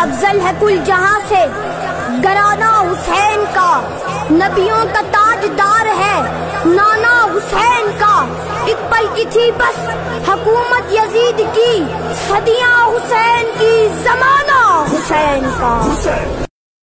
अफजल है कुल जहाँ से। गराना हुसैन का। नबियों का ताजदार है। नाना हुसैन का। एक पल की थी बस। हुकूमत यजीद की। सदियाँ हुसैन की जमा।